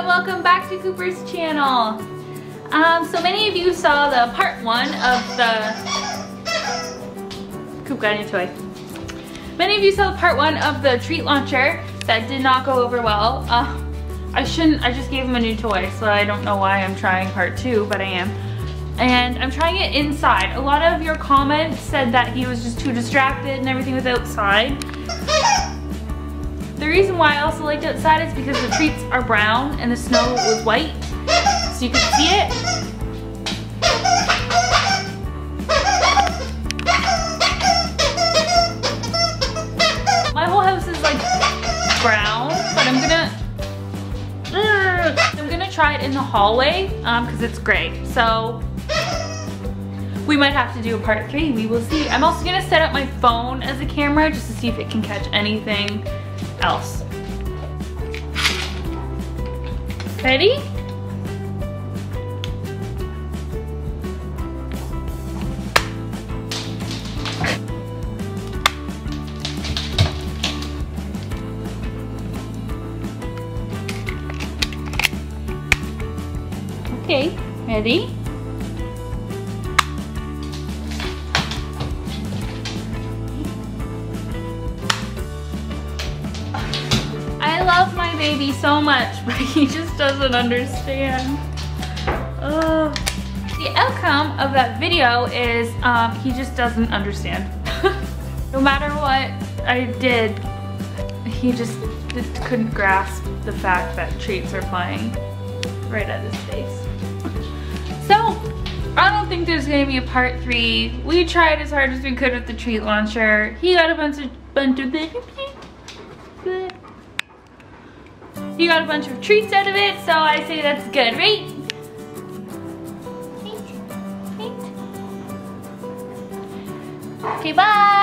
and welcome back to Cooper's channel. Um, so many of you saw the part one of the Coop got a new toy. Many of you saw part one of the treat launcher that did not go over well. Uh, I shouldn't, I just gave him a new toy, so I don't know why I'm trying part two, but I am. And I'm trying it inside. A lot of your comments said that he was just too distracted and everything was outside. The reason why I also liked outside is because the treats are brown and the snow was white, so you could see it. My whole house is like brown, but I'm gonna I'm gonna try it in the hallway because um, it's gray. So we might have to do a part three, we will see. I'm also gonna set up my phone as a camera just to see if it can catch anything else. Ready? Okay, ready? Love my baby so much, but he just doesn't understand. Ugh. The outcome of that video is um, he just doesn't understand. no matter what I did, he just, just couldn't grasp the fact that treats are flying right at his face. so, I don't think there's gonna be a part three. We tried as hard as we could with the treat launcher. He got a bunch of bunch of You got a bunch of treats out of it, so I say that's good, right? Okay, bye!